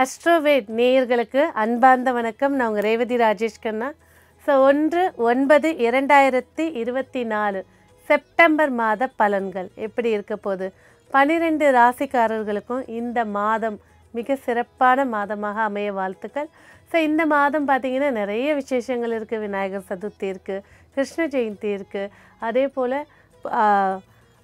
அஸ்ட்ரோவேட் நேயர்களுக்கு அன்பார்ந்த வணக்கம். நான் உங்கள் ரேவதி ராஜேஷ் கண்ணா. ஸோ ஒன்று ஒன்பது இரண்டாயிரத்தி இருபத்தி நாலு செப்டம்பர் மாத பலன்கள் எப்படி இருக்க போகுது? பன்னிரெண்டு ராசிக்காரர்களுக்கும் இந்த மாதம் மிக சிறப்பான மாதமாக அமைய வாழ்த்துக்கள். ஸோ இந்த மாதம் பார்த்திங்கன்னா நிறைய விசேஷங்கள் இருக்குது விநாயகர் சதுர்த்தி இருக்குது கிருஷ்ண ஜெயந்தி இருக்குது அதே போல்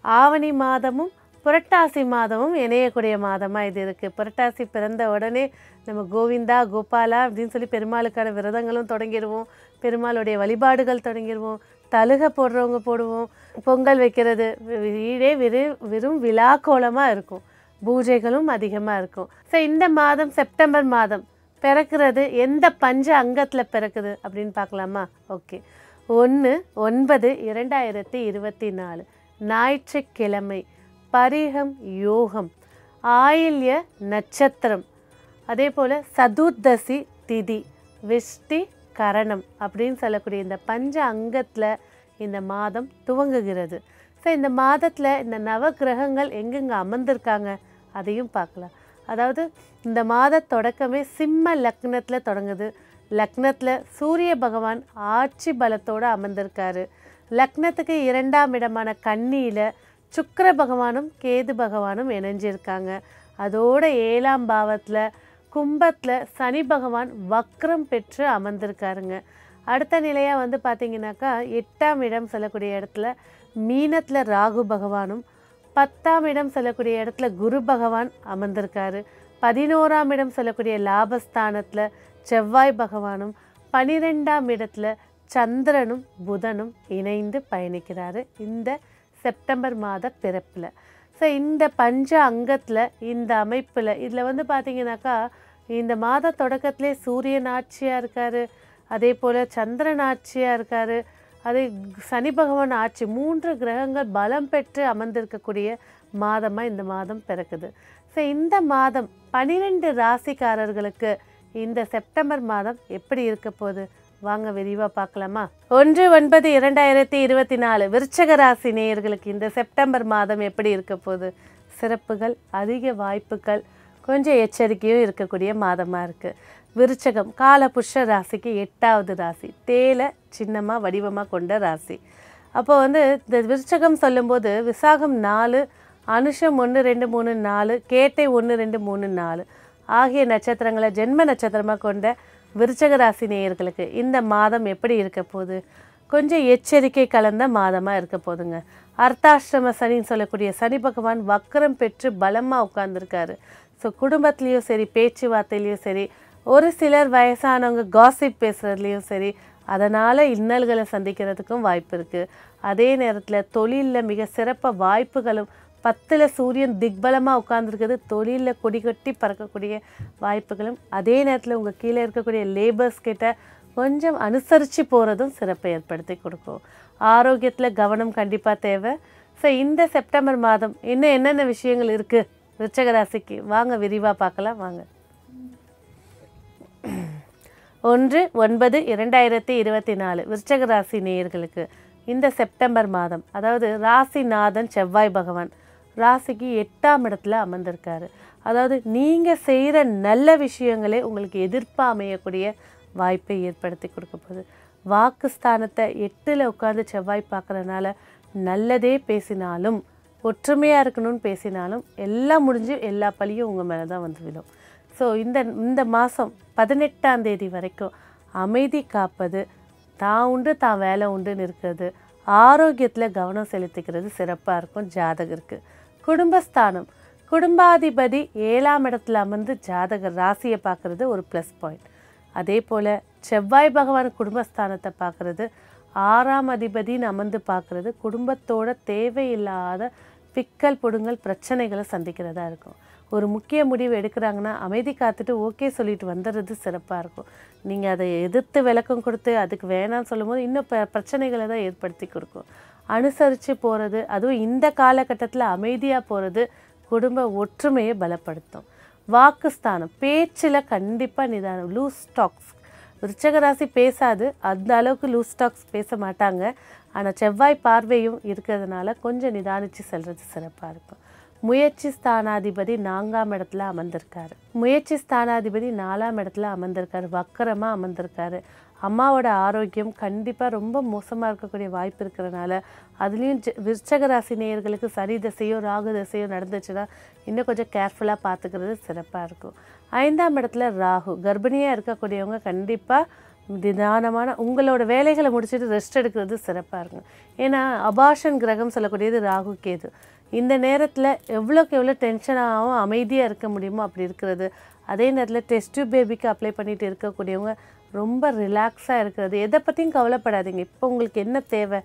ஆவணி மாதமும் புரட்டாசி மாதமும் இணையக்கூடிய மாதமாக இது இருக்குது புரட்டாசி பிறந்த உடனே நம்ம கோவிந்தா கோபாலா அப்படின்னு சொல்லி பெருமாளுக்கான விரதங்களும் தொடங்கிடுவோம். பெருமாளுடைய வழிபாடுகள் தொடங்கிடுவோம். தழுகை போடுறவங்க போடுவோம். பொங்கல் வைக்கிறது வீடே வெறும் வெறும் விழா கோலமாக இருக்கும். பூஜைகளும் அதிகமாக இருக்கும். ஸோ இந்த மாதம் செப்டம்பர் மாதம் பிறக்கிறது எந்த பஞ்ச அங்கத்தில் பிறக்குது அப்படின்னு பார்க்கலாமா? ஓகே. ஒன்று ஒன்பது இரண்டாயிரத்தி இருபத்தி நாலு. ஞாயிற்றுக்கிழமை. பரிகம் யோகம் ஆயில்ய நட்சத்திரம். அதே போல் சதுர்தசி திதி விஷ்டி கரணம் அப்படின்னு சொல்லக்கூடிய இந்த பஞ்ச அங்கத்தில் இந்த மாதம் துவங்குகிறது. ஸோ இந்த மாதத்தில் இந்த நவ கிரகங்கள் எங்கெங்கே அமர்ந்திருக்காங்க அதையும் பார்க்கலாம். அதாவது இந்த மாத தொடக்கமே சிம்ம லக்னத்தில் தொடங்குது. லக்னத்தில் சூரிய பகவான் ஆட்சி பலத்தோடு அமர்ந்திருக்காரு. லக்னத்துக்கு இரண்டாம் இடமான கன்னியில் சுக்கர பகவானும் கேது பகவானும் இணைஞ்சிருக்காங்க. அதோட ஏழாம் பாவத்தில் கும்பத்தில் சனி பகவான் வக்ரம் பெற்று அமர்ந்திருக்காருங்க. அடுத்த நிலையாக வந்து பார்த்திங்கனாக்கா எட்டாம் இடம் சொல்லக்கூடிய இடத்துல மீனத்தில் ராகு பகவானும் பத்தாம் இடம் சொல்லக்கூடிய இடத்துல குரு பகவான் அமர்ந்திருக்காரு. பதினோராம் இடம் சொல்லக்கூடிய லாபஸ்தானத்தில் செவ்வாய் பகவானும் பனிரெண்டாம் இடத்துல சந்திரனும் புதனும் இணைந்து பயணிக்கிறாரு. இந்த செப்டம்பர் மாத பிறப்பில். ஸோ இந்த பஞ்ச அங்கத்தில் இந்த அமைப்பில் இதில் வந்து பார்த்தீங்கன்னாக்கா இந்த மாத தொடக்கத்திலே சூரியன் ஆட்சியாக இருக்கார் அதே போல் சந்திரன் ஆட்சியாக இருக்கார் அதே சனி பகவான் ஆட்சி மூன்று கிரகங்கள் பலம் பெற்று அமர்ந்திருக்கக்கூடிய மாதமாக இந்த மாதம் பிறக்குது. ஸோ இந்த மாதம் பனிரெண்டு ராசிக்காரர்களுக்கு இந்த செப்டம்பர் மாதம் எப்படி இருக்க போகுது? வாங்க விரிவாக பார்க்கலாமா? ஒன்று ஒன்பது இரண்டாயிரத்தி இருபத்தி நாலு விருச்சக ராசி நேயர்களுக்கு இந்த செப்டம்பர் மாதம் எப்படி இருக்க போகுது? சிறப்புகள் அதிக வாய்ப்புகள் கொஞ்சம் எச்சரிக்கையும் இருக்கக்கூடிய மாதமாக இருக்குது விருச்சகம் காலபுஷ்ய ராசிக்கு எட்டாவது ராசி தேலை சின்னமாக வடிவமாக கொண்ட ராசி. அப்போ வந்து இந்த விருச்சகம் சொல்லும்போது விசாகம் நாலு அனுஷம் ஒன்று ரெண்டு மூணு நாலு கேட்டை ஒன்று ரெண்டு மூணு நாலு ஆகிய நட்சத்திரங்களை ஜென்ம நட்சத்திரமாக கொண்ட விருச்சகராசி நேயர்களுக்கு இந்த மாதம் எப்படி இருக்க போகுது? கொஞ்சம் எச்சரிக்கை கலந்த மாதமாக இருக்க போதுங்க அர்த்தாஷ்டம சனின்னு சொல்லக்கூடிய சனி பகவான் வக்கரம் பெற்று பலமாக உட்கார்ந்துருக்காரு. ஸோ குடும்பத்துலேயும் சரி பேச்சுவார்த்தையிலையும் சரி ஒரு சிலர் வயசானவங்க காசிப் பேசுகிறதுலையும் சரி அதனால் இன்னல்களை சந்திக்கிறதுக்கும் வாய்ப்பு இருக்குது அதே நேரத்தில் தொழிலில் மிக சிறப்ப வாய்ப்புகளும் பத்தில் சூரியன் திக்பலமாக உட்காந்துருக்குது தொழிலில் கொடி கட்டி பறக்கக்கூடிய வாய்ப்புகளும் அதே நேரத்தில் உங்கள் கீழே இருக்கக்கூடிய லேபர்ஸ் கிட்ட கொஞ்சம் அனுசரித்து போகிறதும் சிறப்பை ஏற்படுத்தி கொடுக்கும். ஆரோக்கியத்தில் கவனம் கண்டிப்பாக தேவை. ஸோ இந்த செப்டம்பர் மாதம் இன்னும் என்னென்ன விஷயங்கள் இருக்குது ரிச்சக ராசிக்கு வாங்க விரிவாக பார்க்கலாம் வாங்க. ஒன்று ஒன்பது இரண்டாயிரத்தி இருபத்தி நாலு விருச்சக ராசி நேயர்களுக்கு இந்த செப்டம்பர் மாதம் அதாவது ராசிநாதன் செவ்வாய் பகவான் ராசிக்கு எட்டாம் இடத்துல அமர்ந்திருக்காரு. அதாவது நீங்கள் செய்கிற நல்ல விஷயங்களே உங்களுக்கு எதிர்ப்பாக அமையக்கூடிய வாய்ப்பை ஏற்படுத்தி கொடுக்க போகுது. வாக்குஸ்தானத்தை எட்டில் உட்காந்து செவ்வாய் பார்க்குறதுனால நல்லதே பேசினாலும் ஒற்றுமையாக இருக்கணும்னு பேசினாலும் எல்லாம் முடிஞ்சு எல்லா பழியும் உங்கள் மேலே தான் வந்து விடும் ஸோ இந்த இந்த மாதம் பதினெட்டாம் தேதி வரைக்கும் அமைதி காப்பது தான் உண்டு தான் வேலை உண்டுன்னு இருக்கிறது. ஆரோக்கியத்தில் கவனம் செலுத்திக்கிறது சிறப்பாக இருக்கும் ஜாதகருக்கு. குடும்பஸ்தானம். குடும்பாதிபதி ஏழாம் இடத்துல அமர்ந்து ஜாதகர் ராசியை பார்க்குறது ஒரு ப்ளஸ் பாயிண்ட் அதே போல் செவ்வாய் பகவான் குடும்பஸ்தானத்தை பார்க்குறது. ஆறாம் அதிபதின்னு அமர்ந்து பார்க்குறது. குடும்பத்தோட தேவையில்லாத பிக்கல் பொடுங்கல் பிரச்சனைகளை சந்திக்கிறதா இருக்கும். ஒரு முக்கிய முடிவு எடுக்கிறாங்கன்னா அமைதி காத்துட்டு ஓகே சொல்லிட்டு வந்துடுறது சிறப்பாக இருக்கும். நீங்கள் அதை எதிர்த்து விளக்கம் கொடுத்து அதுக்கு வேணாம்னு சொல்லும்போது இன்னும் ப பிரச்சனைகளை தான் ஏற்படுத்தி கொடுக்கும். அனுசரித்து போகிறது அதுவும் இந்த காலகட்டத்தில் அமைதியாக போகிறது குடும்ப ஒற்றுமையை பலப்படுத்தும். வாக்குஸ்தானம் பேச்சில் கண்டிப்பாக நிதானம் லூஸ் ஸ்டாக்ஸ் ரிச்சகராசி பேசாது அந்த அளவுக்கு லூஸ் ஸ்டாக்ஸ் பேச மாட்டாங்க. ஆனால் செவ்வாய் பார்வையும் இருக்கிறதுனால கொஞ்சம் நிதானித்து செல்வது சிறப்பாக இருக்கும். முயற்சி ஸ்தானாதிபதி நான்காம் இடத்துல அமர்ந்திருக்காரு. முயற்சி ஸ்தானாதிபதி நாலாம் இடத்துல அமர்ந்திருக்காரு. வக்கரமாக அமர்ந்திருக்காரு. அம்மாவோட ஆரோக்கியம் கண்டிப்பாக ரொம்ப மோசமாக இருக்கக்கூடிய வாய்ப்பு இருக்கிறனால அதுலேயும் விருச்சக ராசி நேயர்களுக்கு சரி திசையோ ராகு திசையோ நடந்துச்சுன்னா இன்னும் கொஞ்சம் கேர்ஃபுல்லாக பார்த்துக்கிறது சிறப்பாக இருக்கும். ஐந்தாம் இடத்துல ராகு. கர்ப்பிணியாக இருக்கக்கூடியவங்க கண்டிப்பாக நிதானமான உங்களோட வேலைகளை முடிச்சுட்டு ரெஸ்ட் எடுக்கிறது சிறப்பாக இருக்கும். ஏன்னா அபாஷன் கிரகம் சொல்லக்கூடியது ராகு கேது. இந்த நேரத்தில் எவ்வளோக்கு எவ்வளோ டென்ஷனாகவும் அமைதியாக இருக்க முடியுமோ அப்படி இருக்கிறது. அதே நேரத்தில் டெஸ்ட் பேபிக்கு அப்ளை பண்ணிட்டு இருக்கக்கூடியவங்க ரொம்ப ரிலாக்ஸாக இருக்கிறது. எதை பற்றியும் கவலைப்படாதீங்க. இப்போ உங்களுக்கு என்ன தேவை?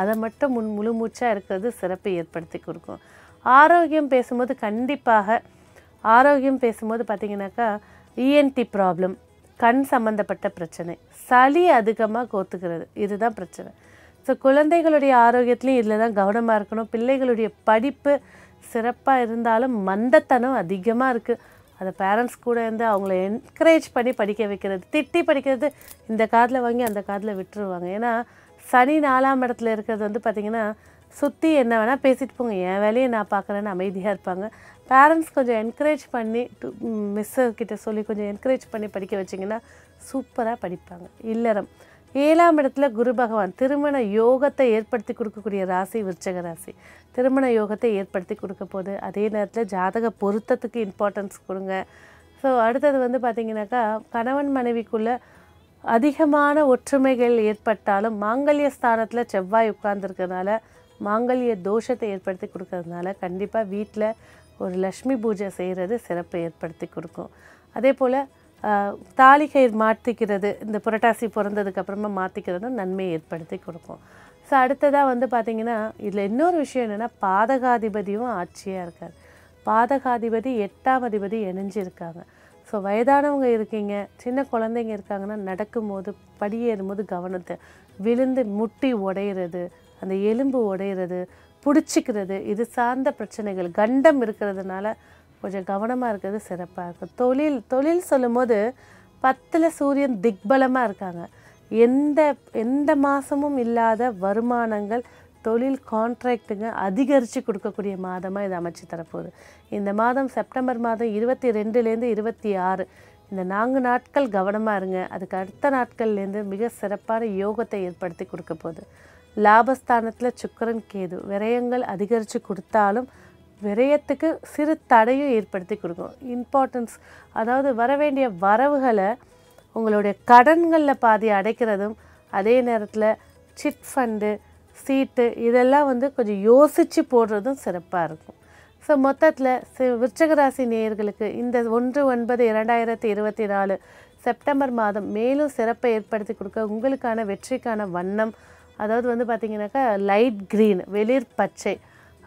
அதை மட்டும் முன் முழு மூச்சாக இருக்கிறது சிறப்பை ஏற்படுத்தி கொடுக்கும். ஆரோக்கியம் பேசும்போது கண்டிப்பாக ஆரோக்கியம் பேசும்போது பார்த்திங்கனாக்கா இஎன்டி ப்ராப்ளம் கண் சம்மந்தப்பட்ட பிரச்சனை சளி அதிகமாக கோத்துக்கிறது இதுதான் பிரச்சனை. ஸோ குழந்தைகளுடைய ஆரோக்கியத்துலையும் இதில் தான் கவனமாக இருக்கணும். பிள்ளைகளுடைய படிப்பு சிறப்பாக இருந்தாலும் மந்தத்தனம் அதிகமாக இருக்குது அதை பேரண்ட்ஸ் கூட இருந்து அவங்கள என்கரேஜ் பண்ணி படிக்க வைக்கிறது திட்டி படிக்கிறது இந்த காதில் வாங்கி அந்த காதில் விட்டுருவாங்க. ஏன்னா சனி நாலாம் இடத்துல இருக்கிறது வந்து பார்த்திங்கன்னா சுற்றி என்ன வேணால் பேசிட்டு போங்க. என் வேலையை நான் பார்க்குறேன்னு அமைதியாக இருப்பாங்க. பேரண்ட்ஸ் கொஞ்சம் என்கரேஜ் பண்ணி மிஸ்ஸு கிட்ட சொல்லி கொஞ்சம் என்கரேஜ் பண்ணி படிக்க வச்சிங்கன்னா சூப்பராக படிப்பாங்க. இல்லறம். ஏழாம் இடத்துல குரு பகவான் திருமண யோகத்தை ஏற்படுத்தி கொடுக்கக்கூடிய ராசி விருச்சக ராசி. திருமண யோகத்தை ஏற்படுத்தி கொடுக்க போகுது. அதே நேரத்தில் ஜாதக பொருத்தத்துக்கு இம்பார்ட்டன்ஸ் கொடுங்க. ஸோ அடுத்தது வந்து பார்த்திங்கனாக்கா கணவன் மனைவிக்குள்ளே அதிகமான ஒற்றுமைகள் ஏற்பட்டாலும் மாங்கல்ய ஸ்தானத்தில் செவ்வாய் உட்கார்ந்துருக்கறனால மாங்கல்ய தோஷத்தை ஏற்படுத்தி கொடுக்கறதுனால கண்டிப்பாக வீட்டில் ஒரு லக்ஷ்மி பூஜை செய்கிறது சிறப்பை ஏற்படுத்தி கொடுக்கும். அதே போல் தாலி கயிறு மாற்றிக்கிறது இந்த புரட்டாசி பிறந்ததுக்கு அப்புறமா மாற்றிக்கிறது நன்மையை ஏற்படுத்தி கொடுக்கும். ஸோ அடுத்ததாக வந்து பார்த்திங்கன்னா இதில் இன்னொரு விஷயம் என்னென்னா பாதகாதிபதியும் ஆட்சியாக இருக்கார். பாதகாதிபதி எட்டாம் அதிபதி இணைஞ்சிருக்காங்க. ஸோ வயதானவங்க இருக்கீங்க சின்ன குழந்தைங்க இருக்காங்கன்னா நடக்கும்போது படியேறும்போது கவனத்தை விழுந்து முட்டி உடையிறது அந்த எலும்பு உடையிறது பிடிச்சிக்கிறது இது சார்ந்த பிரச்சனைகள் கண்டம் இருக்கிறதுனால கொஞ்சம் கவனமாக இருக்கிறது சிறப்பாக இருக்கும். தொழில் தொழில் சொல்லும்போது பத்தில் சூரியன் திக்பலமாக இருக்காங்க. எந்த எந்த மாதமும் இல்லாத வருமானங்கள் தொழில் கான்ட்ராக்டுங்க அதிகரித்து கொடுக்கக்கூடிய மாதமாக இது அமைச்சு தரப்போகுது. இந்த மாதம் செப்டம்பர் மாதம் இருபத்தி ரெண்டுலேருந்து இருபத்தி ஆறு இந்த நான்கு நாட்கள் கவனமாக இருங்க. அதுக்கு அடுத்த நாட்கள்லேருந்து மிக சிறப்பான யோகத்தை ஏற்படுத்தி கொடுக்க போகுது. லாபஸ்தானத்தில் சுக்கரன் கேது விரயங்கள் அதிகரித்து கொடுத்தாலும் விரயத்துக்கு சிறு தடையும் ஏற்படுத்தி கொடுக்கும். இம்பார்ட்டன்ஸ் அதாவது வர வேண்டிய வரவுகளை உங்களுடைய கடன்களில் பாதி அடைக்கிறதும் அதே நேரத்தில் சிட் ஃபண்டு சீட்டு இதெல்லாம் வந்து கொஞ்சம் யோசித்து போடுறதும் சிறப்பாக இருக்கும். ஸோ மொத்தத்தில் விருச்சக ராசி நேயர்களுக்கு இந்த ஒன்று ஒன்பது இரண்டாயிரத்தி இருபத்தி நாலு செப்டம்பர் மாதம் மேலும் சிறப்பை ஏற்படுத்தி கொடுக்க உங்களுக்கான வெற்றிக்கான வண்ணம் அதாவது வந்து பார்த்திங்கனாக்கா லைட் க்ரீன் வெளிர் பச்சை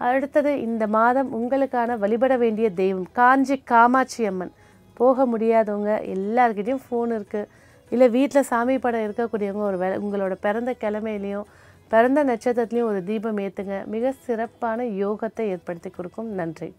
அடுத்தது இந்த மாதம் உங்களுக்கான வழிபட வேண்டிய தெய்வம் காஞ்சி காமாட்சி அம்மன். போக முடியாதவங்க எல்லாருக்கிட்டேயும் ஃபோன் இருக்குது இல்லை வீட்டில் சாமி படம் இருக்கக்கூடியவங்க ஒரு வே உங்களோட பிறந்த கிழமையிலையும் பிறந்த நட்சத்திரத்துலேயும் ஒரு தீபம் ஏற்றுங்க மிக சிறப்பான யோகத்தை ஏற்படுத்தி கொடுக்கும். நன்றி.